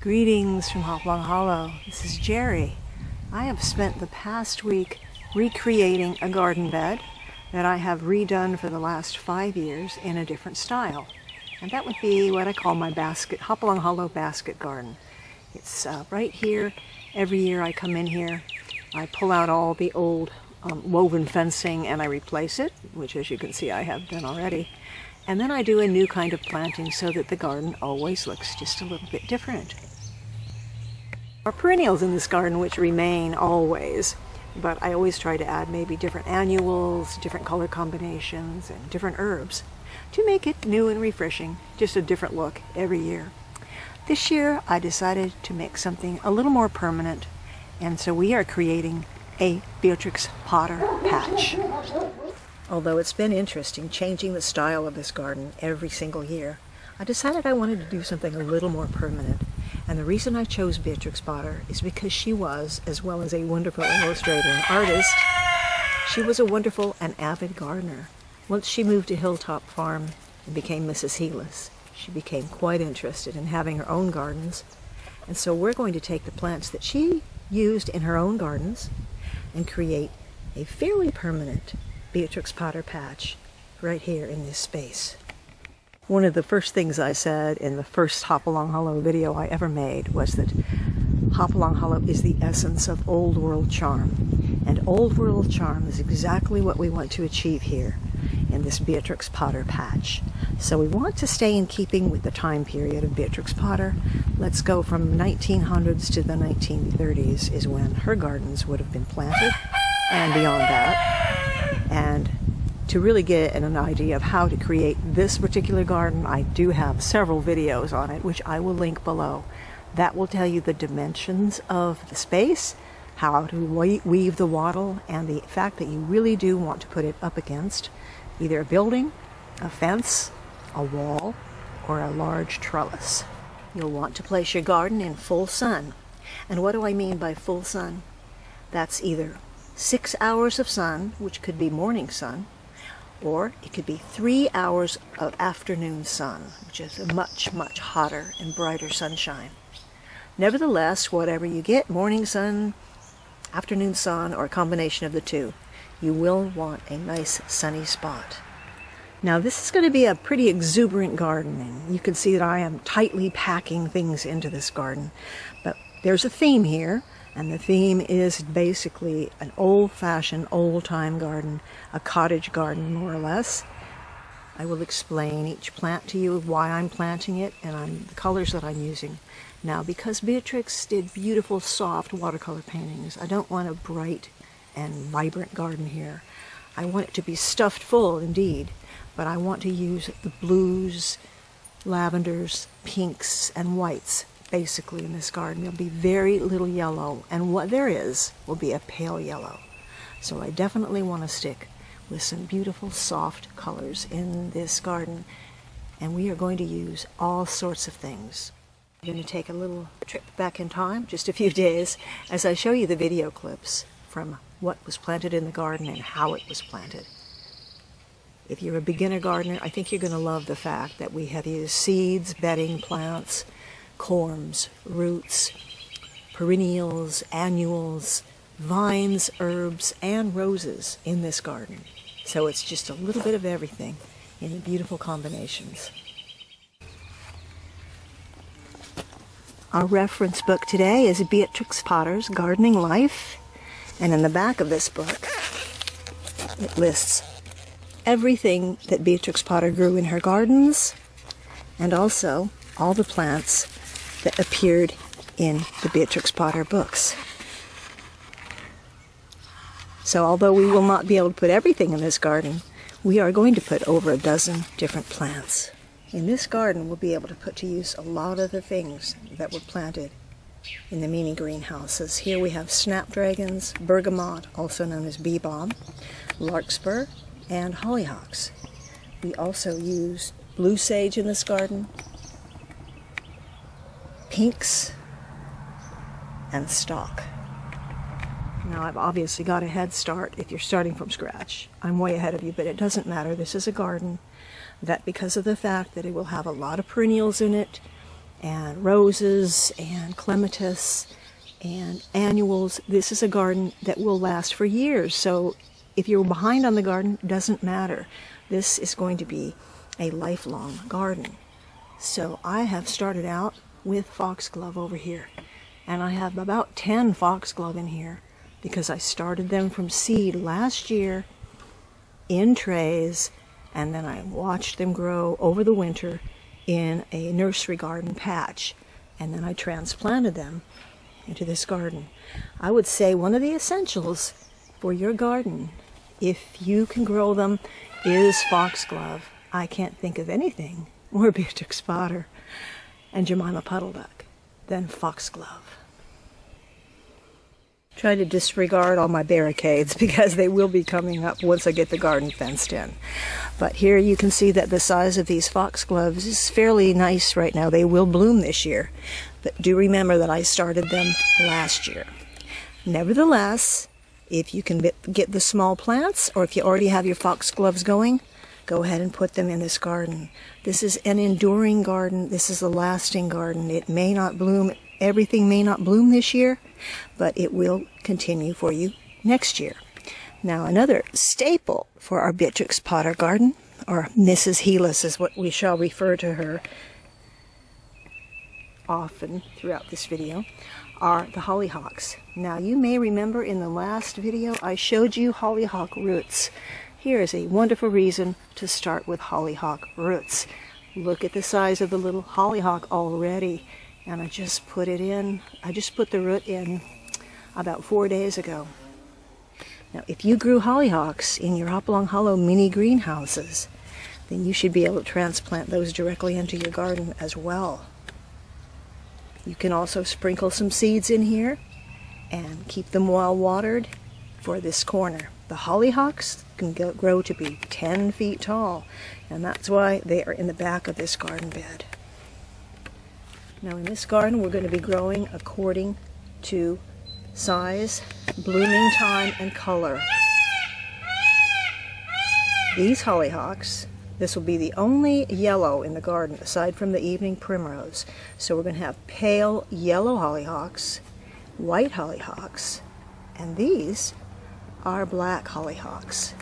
Greetings from Hopalong Hollow. This is Jeri. I have spent the past week recreating a garden bed that I have redone for the last five years in a different style. And that would be what I call my basket, Hopalong Hollow basket garden. It's uh, right here. Every year I come in here, I pull out all the old um, woven fencing and I replace it, which as you can see I have done already. And then I do a new kind of planting so that the garden always looks just a little bit different are perennials in this garden which remain always, but I always try to add maybe different annuals, different color combinations, and different herbs to make it new and refreshing, just a different look every year. This year I decided to make something a little more permanent, and so we are creating a Beatrix Potter patch. Although it's been interesting changing the style of this garden every single year, I decided I wanted to do something a little more permanent. And the reason I chose Beatrix Potter is because she was, as well as a wonderful illustrator and artist, she was a wonderful and avid gardener. Once she moved to Hilltop Farm and became Mrs. Heelis, she became quite interested in having her own gardens. And so we're going to take the plants that she used in her own gardens and create a fairly permanent Beatrix Potter patch right here in this space. One of the first things I said in the first Hopalong Hollow video I ever made was that Hopalong Hollow is the essence of old world charm. And old world charm is exactly what we want to achieve here in this Beatrix Potter patch. So we want to stay in keeping with the time period of Beatrix Potter. Let's go from 1900s to the 1930s is when her gardens would have been planted and beyond that. And to really get an idea of how to create this particular garden, I do have several videos on it, which I will link below. That will tell you the dimensions of the space, how to weave the wattle, and the fact that you really do want to put it up against either a building, a fence, a wall, or a large trellis. You'll want to place your garden in full sun. And what do I mean by full sun? That's either six hours of sun, which could be morning sun, or it could be three hours of afternoon sun, which is a much, much hotter and brighter sunshine. Nevertheless, whatever you get, morning sun, afternoon sun, or a combination of the two, you will want a nice sunny spot. Now this is going to be a pretty exuberant garden and you can see that I am tightly packing things into this garden. But there's a theme here and the theme is basically an old-fashioned, old-time garden, a cottage garden more or less. I will explain each plant to you, why I'm planting it, and I'm, the colors that I'm using. Now, because Beatrix did beautiful, soft watercolor paintings, I don't want a bright and vibrant garden here. I want it to be stuffed full, indeed, but I want to use the blues, lavenders, pinks, and whites basically in this garden. There'll be very little yellow, and what there is will be a pale yellow. So I definitely want to stick with some beautiful soft colors in this garden, and we are going to use all sorts of things. I'm going to take a little trip back in time, just a few days, as I show you the video clips from what was planted in the garden and how it was planted. If you're a beginner gardener, I think you're going to love the fact that we have used seeds, bedding plants, corms, roots, perennials, annuals, vines, herbs, and roses in this garden. So it's just a little bit of everything in beautiful combinations. Our reference book today is Beatrix Potter's Gardening Life. And in the back of this book, it lists everything that Beatrix Potter grew in her gardens and also all the plants that appeared in the Beatrix Potter books. So although we will not be able to put everything in this garden, we are going to put over a dozen different plants. In this garden, we'll be able to put to use a lot of the things that were planted in the mini greenhouses. Here we have snapdragons, bergamot, also known as bee balm, larkspur, and hollyhocks. We also use blue sage in this garden, pinks, and stock. Now I've obviously got a head start if you're starting from scratch. I'm way ahead of you, but it doesn't matter. This is a garden that because of the fact that it will have a lot of perennials in it, and roses and clematis and annuals, this is a garden that will last for years. So if you're behind on the garden, doesn't matter. This is going to be a lifelong garden. So I have started out with foxglove over here. And I have about 10 foxglove in here because I started them from seed last year in trays and then I watched them grow over the winter in a nursery garden patch and then I transplanted them into this garden. I would say one of the essentials for your garden if you can grow them, is foxglove. I can't think of anything more Beatrix Potter and Jemima Puddle Duck then foxglove. Try to disregard all my barricades because they will be coming up once I get the garden fenced in. But here you can see that the size of these foxgloves is fairly nice right now. They will bloom this year. But do remember that I started them last year. Nevertheless, if you can get the small plants, or if you already have your foxgloves going, go ahead and put them in this garden. This is an enduring garden. This is a lasting garden. It may not bloom, everything may not bloom this year, but it will continue for you next year. Now, another staple for our Beatrix Potter garden, or Mrs. Heelis is what we shall refer to her often throughout this video, are the hollyhocks. Now you may remember in the last video I showed you hollyhock roots. Here is a wonderful reason to start with hollyhock roots. Look at the size of the little hollyhock already. And I just put it in, I just put the root in about four days ago. Now if you grew hollyhocks in your Hopalong Hollow mini greenhouses, then you should be able to transplant those directly into your garden as well. You can also sprinkle some seeds in here and keep them well watered for this corner. The hollyhocks can go, grow to be 10 feet tall, and that's why they are in the back of this garden bed. Now in this garden we're going to be growing according to size, blooming time, and color. These hollyhocks this will be the only yellow in the garden aside from the evening primrose. So we're going to have pale yellow hollyhocks, white hollyhocks, and these are black hollyhocks.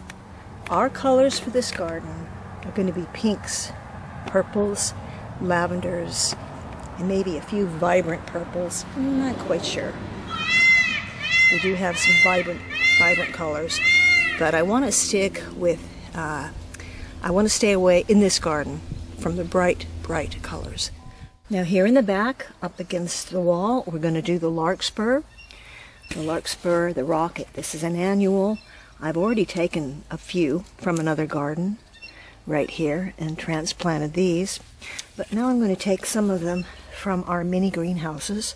Our colors for this garden are going to be pinks, purples, lavenders, and maybe a few vibrant purples. I'm not quite sure. We do have some vibrant, vibrant colors, but I want to stick with uh, I want to stay away in this garden from the bright, bright colors. Now here in the back, up against the wall, we're going to do the larkspur. The larkspur, the rocket, this is an annual. I've already taken a few from another garden. right here and transplanted these. But now I'm going to take some of them from our mini greenhouses.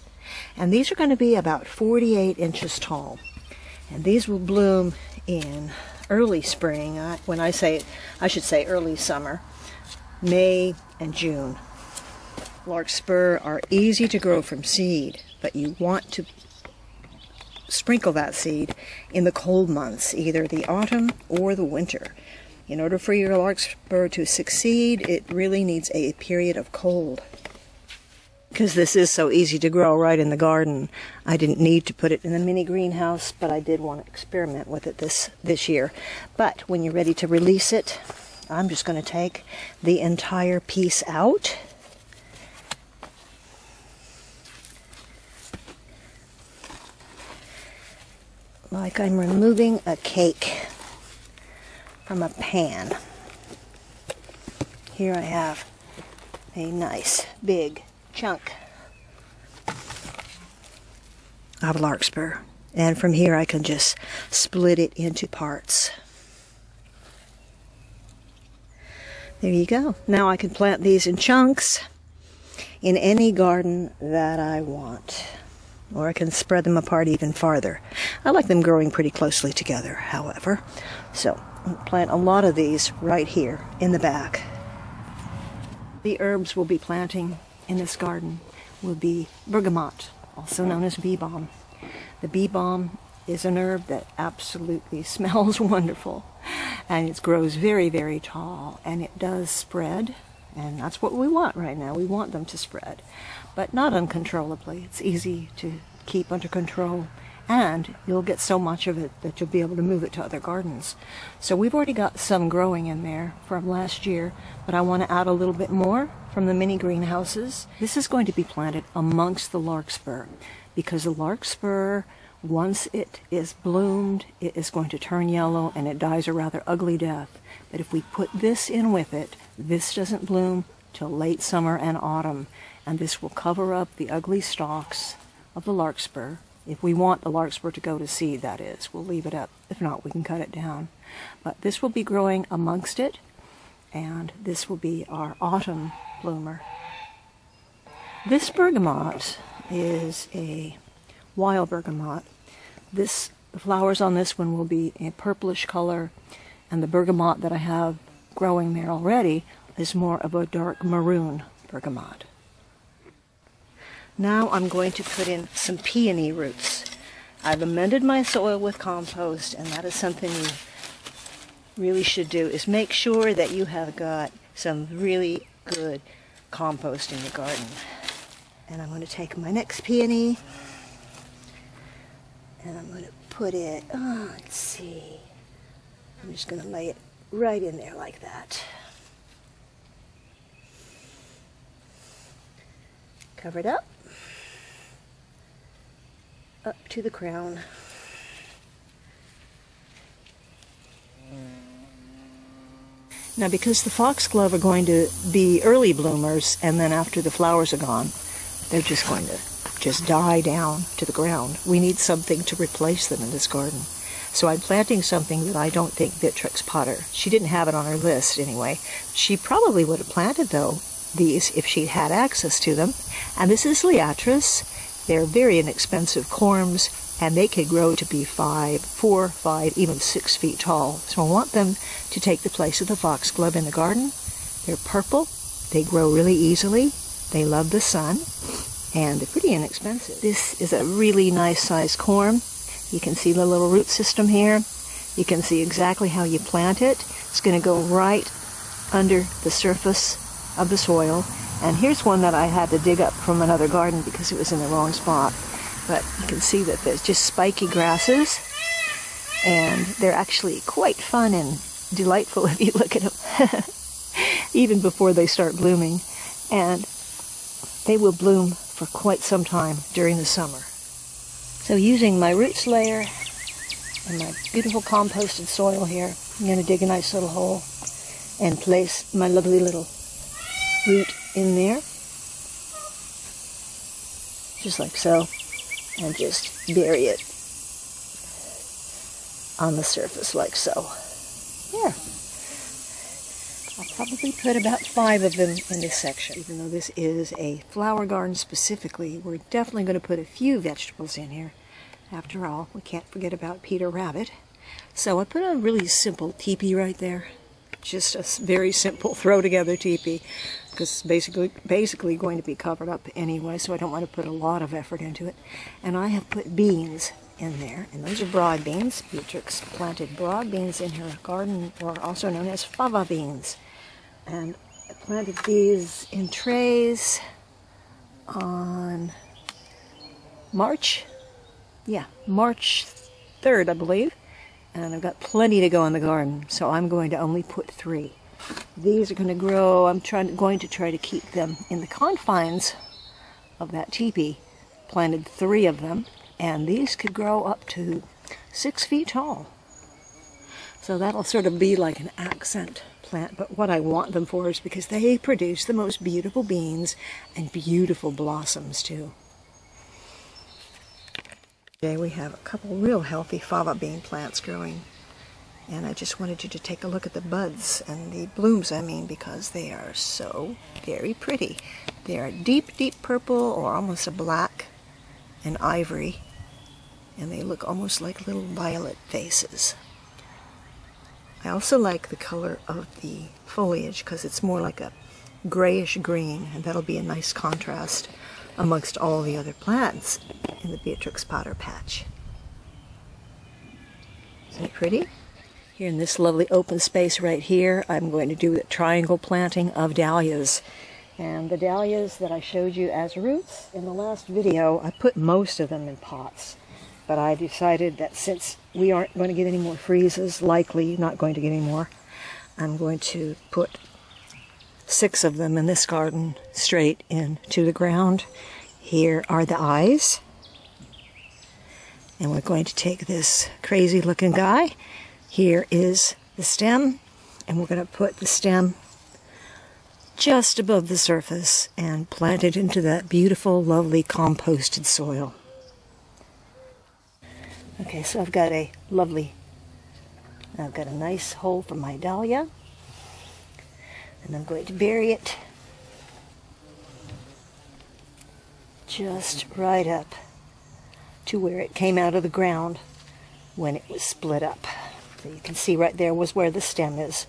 And these are going to be about 48 inches tall. And these will bloom in early spring. when I say, I should say early summer, May and June. Larkspur are easy to grow from seed, but you want to sprinkle that seed in the cold months, either the autumn or the winter. In order for your larkspur to succeed, it really needs a period of cold. Because this is so easy to grow right in the garden, I didn't need to put it in the mini greenhouse, but I did want to experiment with it this, this year. But when you're ready to release it, I'm just going to take the entire piece out like I'm removing a cake from a pan. Here I have a nice big chunk of larkspur. And from here I can just split it into parts. There you go. Now I can plant these in chunks in any garden that I want or I can spread them apart even farther. I like them growing pretty closely together, however. So, I'll plant a lot of these right here in the back. The herbs we'll be planting in this garden will be bergamot, also known as bee balm. The bee balm is an herb that absolutely smells wonderful and it grows very, very tall and it does spread and that's what we want right now. We want them to spread but not uncontrollably. It's easy to keep under control and you'll get so much of it that you'll be able to move it to other gardens. So we've already got some growing in there from last year, but I want to add a little bit more from the mini greenhouses. This is going to be planted amongst the larkspur because the larkspur, once it is bloomed, it is going to turn yellow and it dies a rather ugly death. But if we put this in with it, this doesn't bloom till late summer and autumn and this will cover up the ugly stalks of the larkspur. If we want the larkspur to go to seed, that is, we'll leave it up. If not, we can cut it down. But this will be growing amongst it, and this will be our autumn bloomer. This bergamot is a wild bergamot. This the flowers on this one will be a purplish color, and the bergamot that I have growing there already is more of a dark maroon bergamot. Now I'm going to put in some peony roots. I've amended my soil with compost, and that is something you really should do, is make sure that you have got some really good compost in your garden. And I'm going to take my next peony, and I'm going to put it, oh, let's see, I'm just going to lay it right in there like that. Cover it up up to the crown. Now because the foxglove are going to be early bloomers and then after the flowers are gone, they're just going to just die down to the ground. We need something to replace them in this garden. So I'm planting something that I don't think Beatrix Potter, she didn't have it on her list anyway. She probably would have planted though these if she'd had access to them. And this is Liatris. They're very inexpensive corms and they can grow to be five, four, five, even six feet tall. So I want them to take the place of the foxglove in the garden. They're purple, they grow really easily, they love the sun, and they're pretty inexpensive. This is a really nice sized corm. You can see the little root system here. You can see exactly how you plant it. It's going to go right under the surface of the soil and here's one that I had to dig up from another garden because it was in the wrong spot. But you can see that there's just spiky grasses. And they're actually quite fun and delightful if you look at them. Even before they start blooming. And they will bloom for quite some time during the summer. So using my Root Slayer and my beautiful composted soil here, I'm going to dig a nice little hole and place my lovely little root in there, just like so, and just bury it on the surface like so. There. I'll probably put about five of them in this section. Even though this is a flower garden specifically, we're definitely going to put a few vegetables in here. After all, we can't forget about Peter Rabbit. So I put a really simple teepee right there. Just a very simple throw together teepee because it's basically, basically going to be covered up anyway, so I don't want to put a lot of effort into it. And I have put beans in there, and those are broad beans. Beatrix planted broad beans in her garden, or also known as fava beans. And I planted these in trays on March, yeah, March 3rd, I believe. And I've got plenty to go in the garden, so I'm going to only put three. These are going to grow, I'm trying, going to try to keep them in the confines of that teepee. Planted three of them, and these could grow up to six feet tall. So that'll sort of be like an accent plant, but what I want them for is because they produce the most beautiful beans and beautiful blossoms too. Today we have a couple real healthy fava bean plants growing and I just wanted you to take a look at the buds and the blooms I mean because they are so very pretty. They are deep deep purple or almost a black and ivory and they look almost like little violet faces. I also like the color of the foliage because it's more like a grayish green and that'll be a nice contrast amongst all the other plants in the Beatrix Potter patch. Isn't it pretty? Here in this lovely open space right here, I'm going to do a triangle planting of dahlias. And the dahlias that I showed you as roots in the last video, I put most of them in pots. But I decided that since we aren't going to get any more freezes, likely not going to get any more, I'm going to put six of them in this garden straight into the ground. Here are the eyes. And we're going to take this crazy looking guy. Here is the stem. And we're going to put the stem just above the surface and plant it into that beautiful, lovely composted soil. Okay, so I've got a lovely, I've got a nice hole for my dahlia. And I'm going to bury it just right up to where it came out of the ground when it was split up. So you can see right there was where the stem is.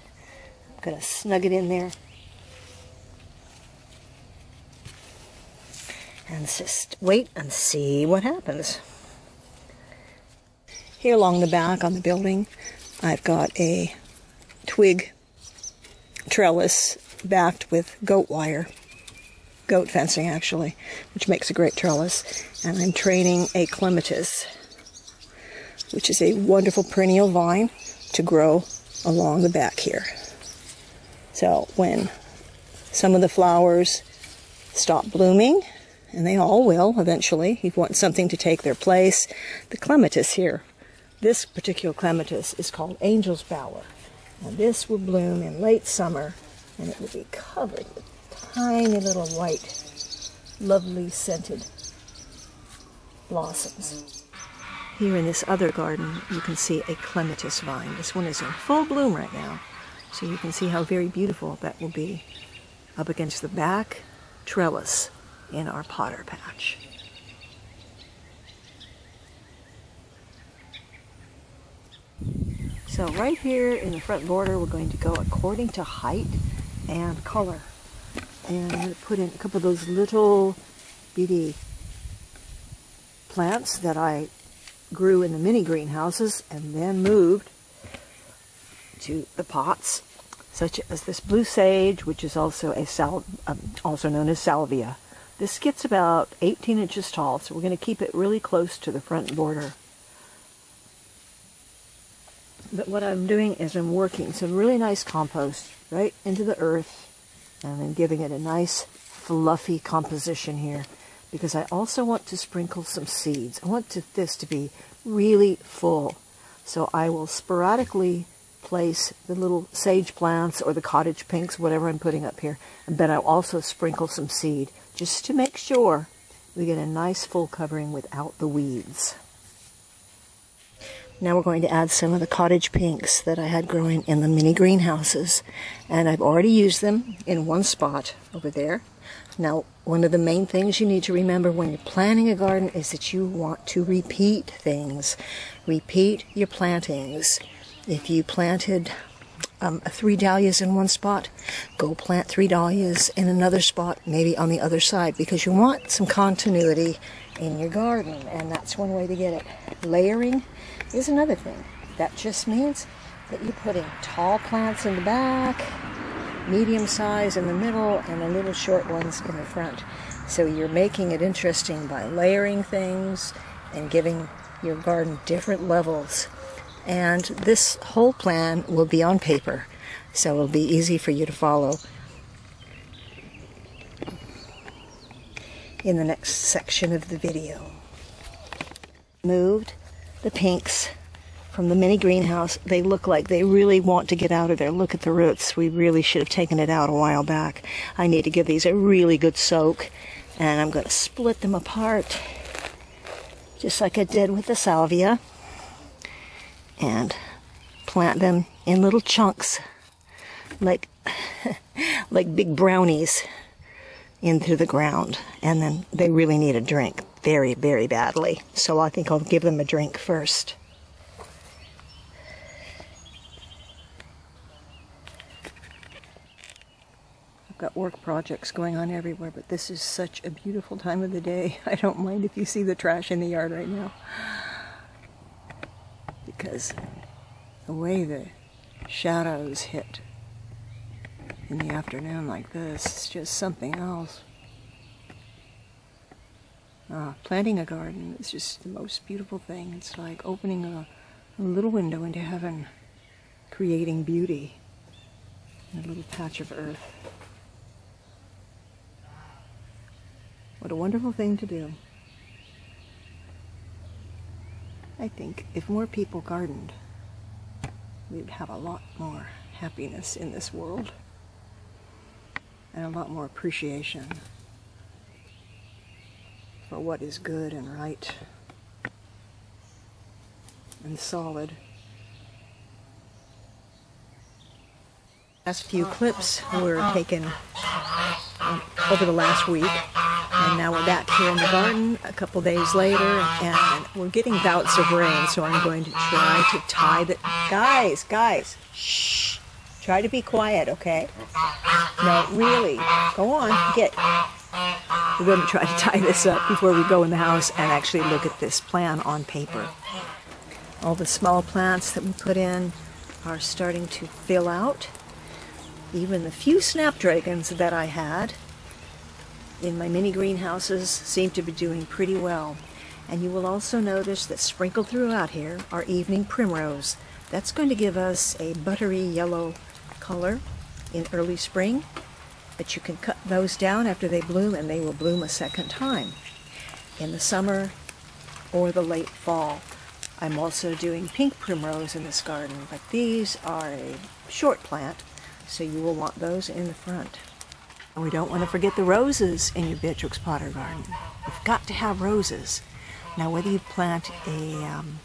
I'm going to snug it in there. And just wait and see what happens. Here along the back on the building, I've got a twig trellis backed with goat wire, goat fencing actually, which makes a great trellis. And I'm training a clematis, which is a wonderful perennial vine to grow along the back here. So when some of the flowers stop blooming, and they all will eventually, you want something to take their place, the clematis here this particular clematis is called Angel's Bower. And this will bloom in late summer and it will be covered with tiny little white, lovely scented blossoms. Here in this other garden, you can see a clematis vine. This one is in full bloom right now. So you can see how very beautiful that will be up against the back trellis in our potter patch. So right here in the front border, we're going to go according to height and color. And put in a couple of those little bitty plants that I grew in the mini greenhouses and then moved to the pots, such as this blue sage, which is also a sal um, also known as salvia. This gets about 18 inches tall, so we're going to keep it really close to the front border. But what I'm doing is I'm working some really nice compost right into the earth and then giving it a nice fluffy composition here because I also want to sprinkle some seeds. I want to, this to be really full. So I will sporadically place the little sage plants or the cottage pinks, whatever I'm putting up here. And then I'll also sprinkle some seed just to make sure we get a nice full covering without the weeds. Now we're going to add some of the cottage pinks that I had growing in the mini greenhouses. And I've already used them in one spot over there. Now, one of the main things you need to remember when you're planting a garden is that you want to repeat things. Repeat your plantings. If you planted um, three dahlias in one spot, go plant three dahlias in another spot, maybe on the other side, because you want some continuity in your garden, and that's one way to get it. Layering is another thing. That just means that you're putting tall plants in the back, medium size in the middle, and the little short ones in the front. So you're making it interesting by layering things and giving your garden different levels. And this whole plan will be on paper, so it'll be easy for you to follow. in the next section of the video. Moved the pinks from the mini greenhouse. They look like they really want to get out of there. Look at the roots. We really should have taken it out a while back. I need to give these a really good soak and I'm going to split them apart just like I did with the salvia and plant them in little chunks like like big brownies into the ground. And then they really need a drink very, very badly. So I think I'll give them a drink first. Got work projects going on everywhere, but this is such a beautiful time of the day. I don't mind if you see the trash in the yard right now. Because the way the shadows hit in the afternoon like this. It's just something else. Uh, planting a garden is just the most beautiful thing. It's like opening a, a little window into heaven, creating beauty in a little patch of earth. What a wonderful thing to do. I think if more people gardened, we'd have a lot more happiness in this world and a lot more appreciation for what is good and right and solid. Last few clips were taken um, over the last week, and now we're back here in the garden a couple days later, and we're getting bouts of rain, so I'm going to try to tie the... Guys, guys, shh. Try to be quiet, okay? No, really. Go on, get. We're going to try to tie this up before we go in the house and actually look at this plan on paper. All the small plants that we put in are starting to fill out. Even the few snapdragons that I had in my mini greenhouses seem to be doing pretty well. And you will also notice that sprinkled throughout here are evening primrose. That's going to give us a buttery yellow color in early spring, but you can cut those down after they bloom and they will bloom a second time in the summer or the late fall. I'm also doing pink primrose in this garden, but these are a short plant, so you will want those in the front. We don't want to forget the roses in your Beatrix Potter garden. You've got to have roses. Now, whether you plant a um,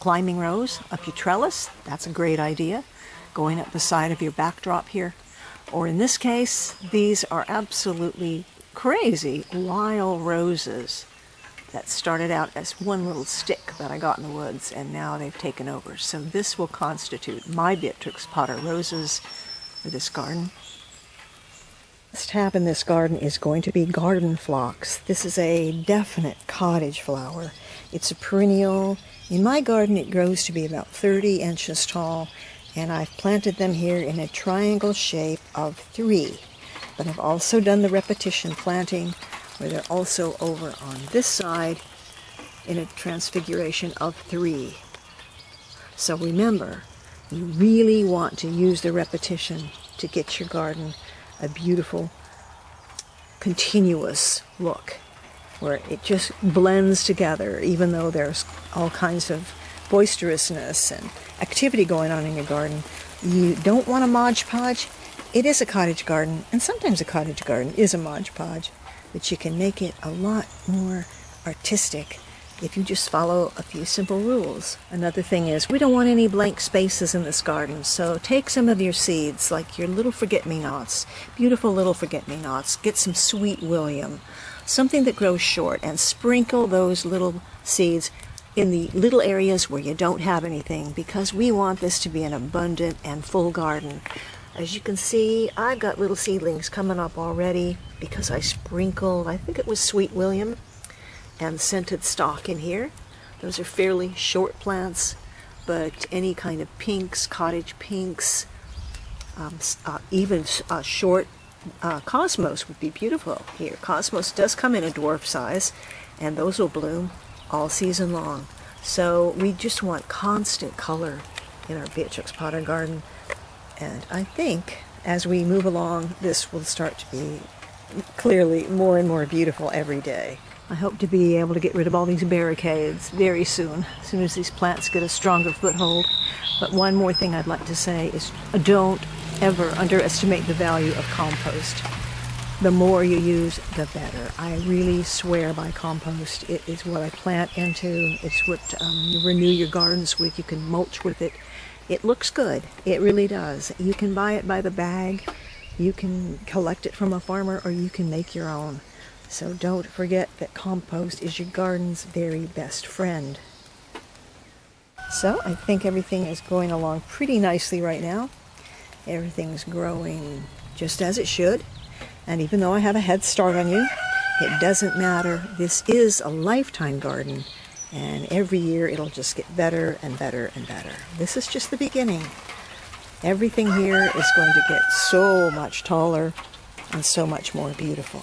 climbing rose up your trellis, that's a great idea going up the side of your backdrop here. Or in this case, these are absolutely crazy Lyle roses that started out as one little stick that I got in the woods and now they've taken over. So this will constitute my Beatrix Potter roses for this garden. This tab in this garden is going to be garden phlox. This is a definite cottage flower. It's a perennial. In my garden it grows to be about 30 inches tall and I've planted them here in a triangle shape of three. But I've also done the repetition planting where they're also over on this side in a transfiguration of three. So remember, you really want to use the repetition to get your garden a beautiful, continuous look where it just blends together even though there's all kinds of boisterousness and activity going on in your garden. You don't want a Mod Podge. It is a cottage garden, and sometimes a cottage garden is a Mod Podge, but you can make it a lot more artistic if you just follow a few simple rules. Another thing is we don't want any blank spaces in this garden, so take some of your seeds, like your little forget-me-nots, beautiful little forget-me-nots, get some sweet William, something that grows short, and sprinkle those little seeds in the little areas where you don't have anything because we want this to be an abundant and full garden. As you can see, I've got little seedlings coming up already because I sprinkled, I think it was Sweet William, and scented stock in here. Those are fairly short plants, but any kind of pinks, cottage pinks, um, uh, even uh, short uh, cosmos would be beautiful here. Cosmos does come in a dwarf size, and those will bloom all season long. So we just want constant color in our Beatrix Potter garden. And I think as we move along, this will start to be clearly more and more beautiful every day. I hope to be able to get rid of all these barricades very soon, as soon as these plants get a stronger foothold. But one more thing I'd like to say is don't ever underestimate the value of compost. The more you use, the better. I really swear by compost. It is what I plant into. It's what um, you renew your gardens with. You can mulch with it. It looks good. It really does. You can buy it by the bag. You can collect it from a farmer or you can make your own. So don't forget that compost is your garden's very best friend. So I think everything is going along pretty nicely right now. Everything's growing just as it should. And even though I have a head start on you, it doesn't matter. This is a lifetime garden. And every year it'll just get better and better and better. This is just the beginning. Everything here is going to get so much taller and so much more beautiful.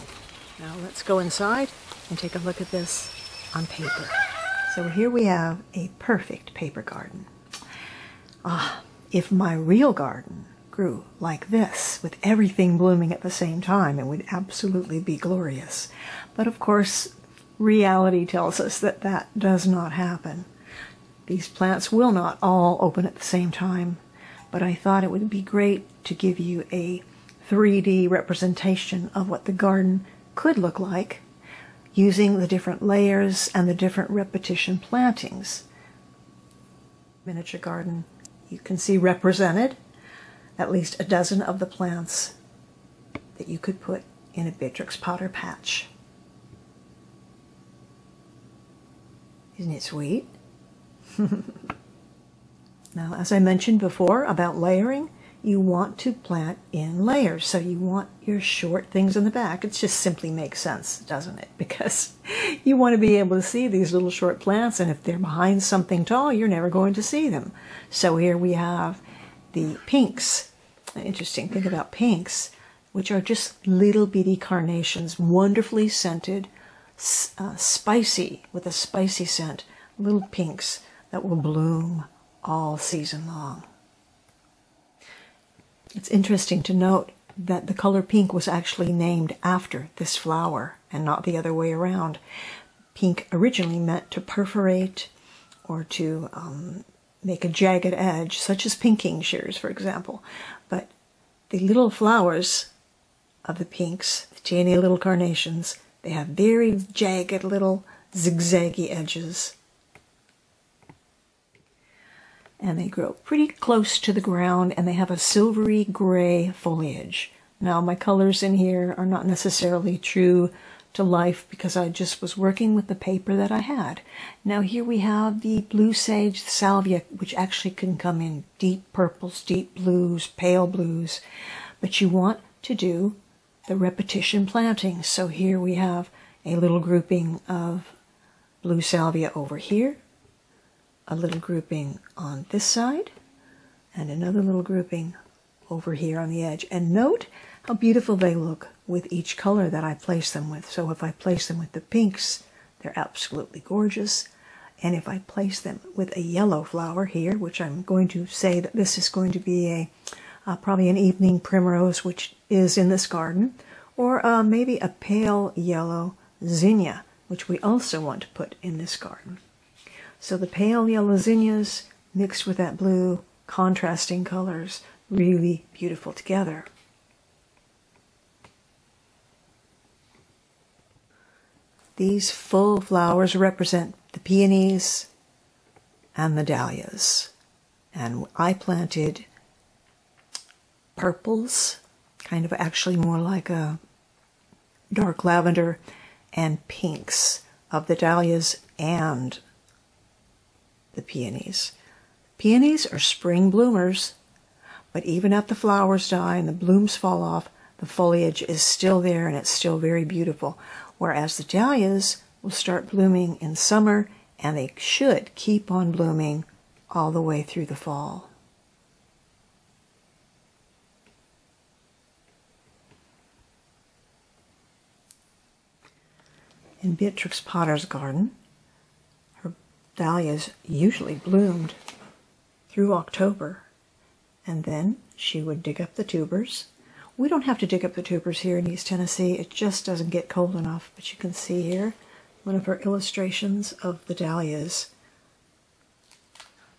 Now let's go inside and take a look at this on paper. So here we have a perfect paper garden. Ah, if my real garden grew like this, with everything blooming at the same time, it would absolutely be glorious. But of course, reality tells us that that does not happen. These plants will not all open at the same time, but I thought it would be great to give you a 3D representation of what the garden could look like using the different layers and the different repetition plantings. Miniature garden you can see represented at least a dozen of the plants that you could put in a Beatrix Potter patch. Isn't it sweet? now, as I mentioned before about layering, you want to plant in layers. So you want your short things in the back. It just simply makes sense, doesn't it? Because you want to be able to see these little short plants, and if they're behind something tall, you're never going to see them. So here we have the pinks interesting thing about pinks, which are just little bitty carnations, wonderfully scented, uh, spicy, with a spicy scent, little pinks that will bloom all season long. It's interesting to note that the color pink was actually named after this flower and not the other way around. Pink originally meant to perforate or to um, make a jagged edge, such as pinking shears, for example. But the little flowers of the pinks, the tiny little carnations, they have very jagged little zigzaggy edges. And they grow pretty close to the ground and they have a silvery gray foliage. Now, my colors in here are not necessarily true to life because I just was working with the paper that I had. Now here we have the blue sage salvia, which actually can come in deep purples, deep blues, pale blues, but you want to do the repetition planting. So here we have a little grouping of blue salvia over here, a little grouping on this side, and another little grouping over here on the edge. And note how beautiful they look with each color that I place them with. So if I place them with the pinks, they're absolutely gorgeous. And if I place them with a yellow flower here, which I'm going to say that this is going to be a uh, probably an evening primrose, which is in this garden, or uh, maybe a pale yellow zinnia, which we also want to put in this garden. So the pale yellow zinnias mixed with that blue, contrasting colors, really beautiful together. These full flowers represent the peonies, and the dahlias. And I planted purples, kind of actually more like a dark lavender, and pinks of the dahlias and the peonies. Peonies are spring bloomers, but even if the flowers die and the blooms fall off, the foliage is still there and it's still very beautiful. Whereas the dahlias will start blooming in summer and they should keep on blooming all the way through the fall. In Beatrix Potter's garden, dahlias usually bloomed through October, and then she would dig up the tubers. We don't have to dig up the tubers here in East Tennessee. It just doesn't get cold enough. But you can see here one of her illustrations of the dahlias.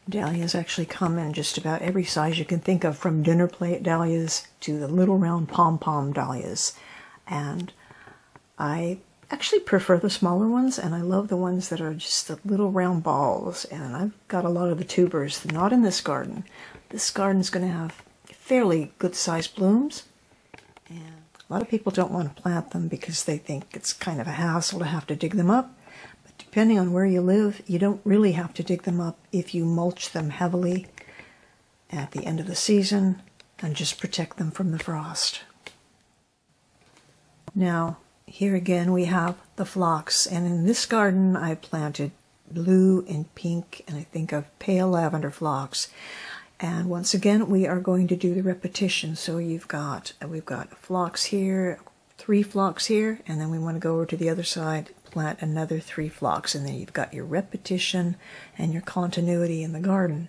Dahlias actually come in just about every size you can think of, from dinner plate dahlias to the little round pom-pom dahlias. And I actually prefer the smaller ones, and I love the ones that are just the little round balls. And I've got a lot of the tubers, not in this garden. This garden's going to have fairly good sized blooms. And a lot of people don't want to plant them because they think it's kind of a hassle to have to dig them up. But depending on where you live, you don't really have to dig them up if you mulch them heavily at the end of the season and just protect them from the frost. Now, here again we have the phlox, and in this garden I planted blue and pink and I think of pale lavender phlox. And once again we are going to do the repetition. So you've got we've got phlox here, three phlox here, and then we want to go over to the other side, plant another three phlox, and then you've got your repetition and your continuity in the garden.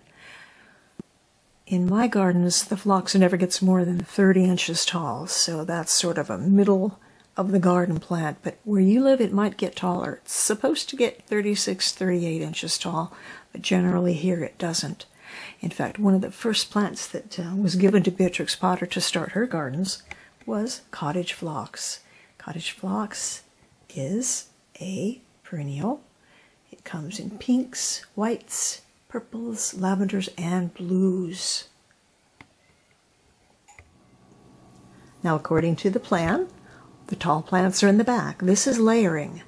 In my gardens, the phlox never gets more than 30 inches tall, so that's sort of a middle of the garden plant, but where you live it might get taller. It's supposed to get 36, 38 inches tall, but generally here it doesn't. In fact, one of the first plants that uh, was given to Beatrix Potter to start her gardens was cottage phlox. Cottage phlox is a perennial. It comes in pinks, whites, purples, lavenders, and blues. Now, according to the plan, the tall plants are in the back. This is layering.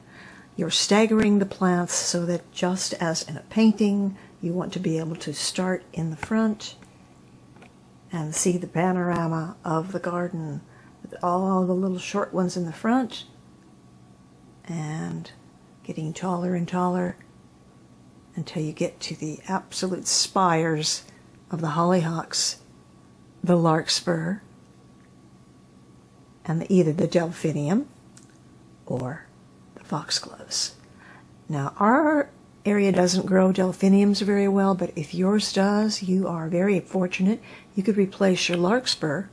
You're staggering the plants so that just as in a painting, you want to be able to start in the front and see the panorama of the garden with all the little short ones in the front and getting taller and taller until you get to the absolute spires of the hollyhocks, the larkspur, and the, either the delphinium or the foxgloves. Now, our area doesn't grow delphiniums very well, but if yours does, you are very fortunate. You could replace your larkspur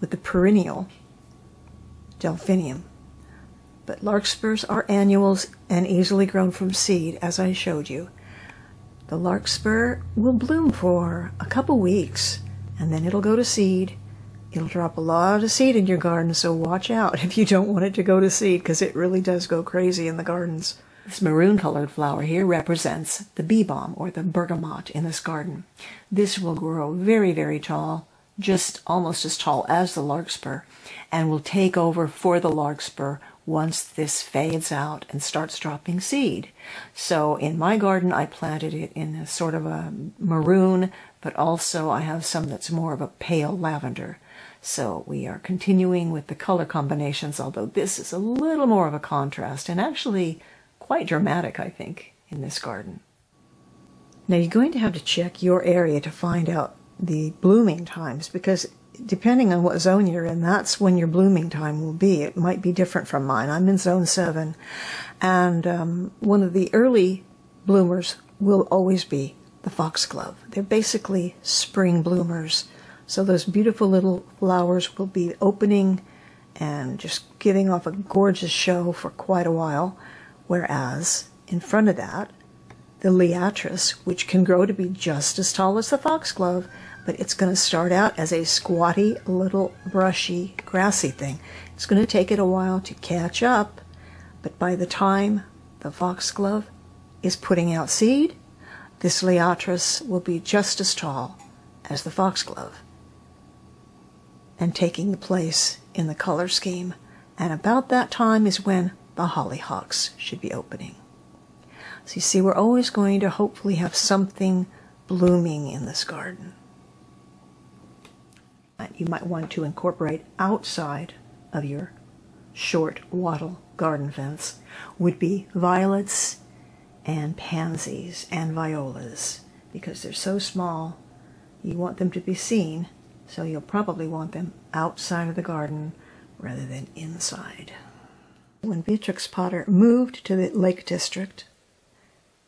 with the perennial delphinium. But larkspurs are annuals and easily grown from seed, as I showed you. The larkspur will bloom for a couple weeks, and then it'll go to seed, It'll drop a lot of seed in your garden, so watch out if you don't want it to go to seed because it really does go crazy in the gardens. This maroon colored flower here represents the bee balm or the bergamot in this garden. This will grow very, very tall, just almost as tall as the larkspur, and will take over for the larkspur once this fades out and starts dropping seed. So in my garden, I planted it in a sort of a maroon, but also I have some that's more of a pale lavender. So we are continuing with the color combinations, although this is a little more of a contrast and actually quite dramatic, I think, in this garden. Now you're going to have to check your area to find out the blooming times because depending on what zone you're in, that's when your blooming time will be. It might be different from mine. I'm in zone seven, and um, one of the early bloomers will always be the foxglove. They're basically spring bloomers. So those beautiful little flowers will be opening and just giving off a gorgeous show for quite a while. Whereas in front of that, the liatris, which can grow to be just as tall as the foxglove, but it's going to start out as a squatty, little brushy, grassy thing. It's going to take it a while to catch up, but by the time the foxglove is putting out seed, this liatris will be just as tall as the foxglove and taking the place in the color scheme. And about that time is when the hollyhocks should be opening. So you see, we're always going to hopefully have something blooming in this garden. You might want to incorporate outside of your short wattle garden fence would be violets and pansies and violas because they're so small you want them to be seen so you'll probably want them outside of the garden rather than inside. When Beatrix Potter moved to the Lake District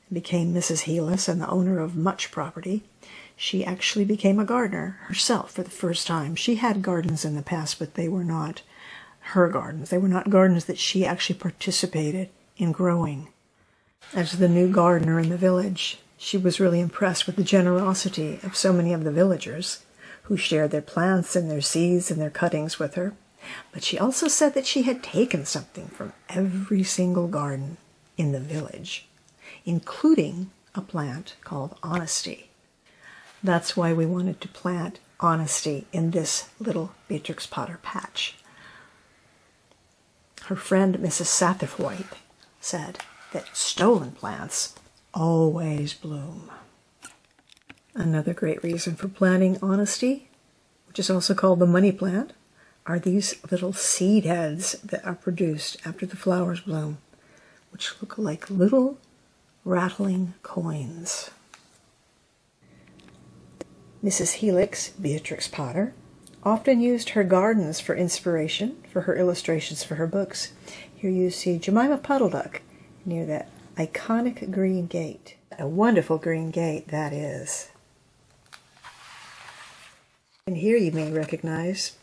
and became Mrs. Heelis and the owner of much property, she actually became a gardener herself for the first time. She had gardens in the past, but they were not her gardens. They were not gardens that she actually participated in growing. As the new gardener in the village, she was really impressed with the generosity of so many of the villagers who shared their plants and their seeds and their cuttings with her. But she also said that she had taken something from every single garden in the village, including a plant called honesty. That's why we wanted to plant honesty in this little Beatrix Potter patch. Her friend Mrs. Satterthwaite said that stolen plants always bloom. Another great reason for planting honesty, which is also called the money plant, are these little seed heads that are produced after the flowers bloom, which look like little rattling coins. Mrs. Heelis, Beatrix Potter, often used her gardens for inspiration for her illustrations for her books. Here you see Jemima Puddle Duck near that iconic green gate. A wonderful green gate that is. And here you may recognize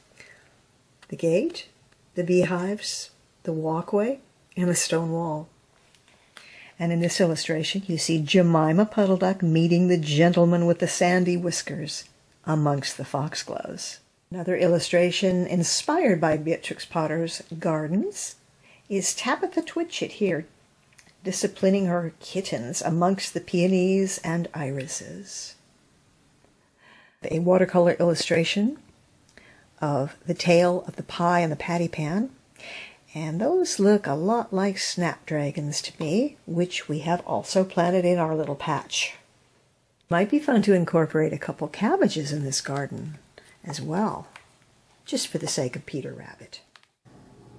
the gate, the beehives, the walkway, and the stone wall. And in this illustration, you see Jemima Puddle Duck meeting the gentleman with the sandy whiskers amongst the foxgloves. Another illustration inspired by Beatrix Potter's gardens is Tabitha Twitchit here, disciplining her kittens amongst the peonies and irises a watercolor illustration of the tale of the pie and the patty pan. And those look a lot like snapdragons to me, which we have also planted in our little patch. Might be fun to incorporate a couple cabbages in this garden as well, just for the sake of Peter Rabbit.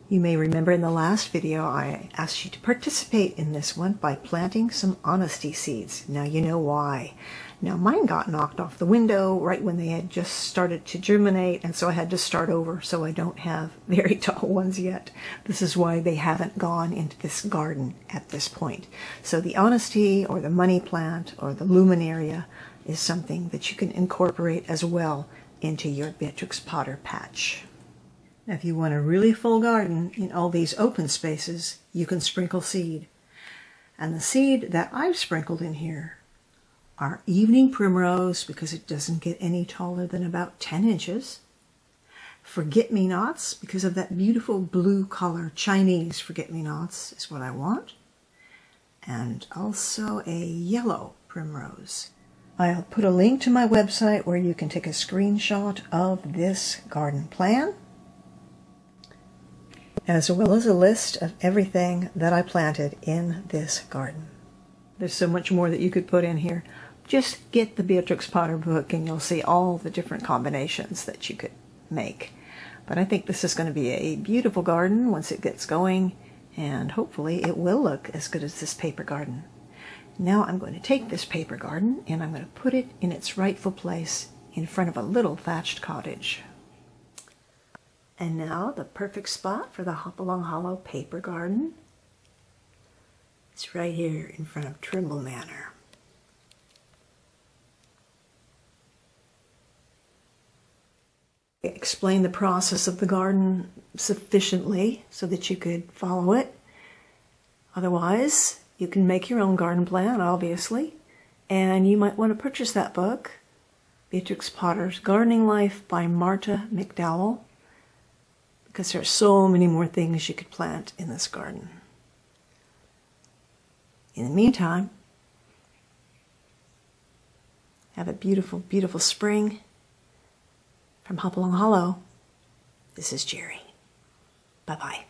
You may remember in the last video I asked you to participate in this one by planting some honesty seeds. Now you know why. Now mine got knocked off the window right when they had just started to germinate and so I had to start over so I don't have very tall ones yet. This is why they haven't gone into this garden at this point. So the honesty or the money plant or the lunaria is something that you can incorporate as well into your Beatrix Potter patch. Now if you want a really full garden in all these open spaces, you can sprinkle seed. And the seed that I've sprinkled in here our evening primrose because it doesn't get any taller than about 10 inches. Forget-me-nots because of that beautiful blue color. Chinese forget-me-nots is what I want. And also a yellow primrose. I'll put a link to my website where you can take a screenshot of this garden plan as well as a list of everything that I planted in this garden. There's so much more that you could put in here just get the Beatrix Potter book and you'll see all the different combinations that you could make. But I think this is going to be a beautiful garden once it gets going, and hopefully it will look as good as this paper garden. Now I'm going to take this paper garden and I'm going to put it in its rightful place in front of a little thatched cottage. And now the perfect spot for the Hopalong Hollow paper garden. It's right here in front of Trimble Manor. Explain the process of the garden sufficiently so that you could follow it. Otherwise, you can make your own garden plan, obviously, and you might want to purchase that book, Beatrix Potter's Gardening Life by Marta McDowell, because there are so many more things you could plant in this garden. In the meantime, Have a beautiful, beautiful spring. From Hopalong Hollow, this is Jeri. Bye bye.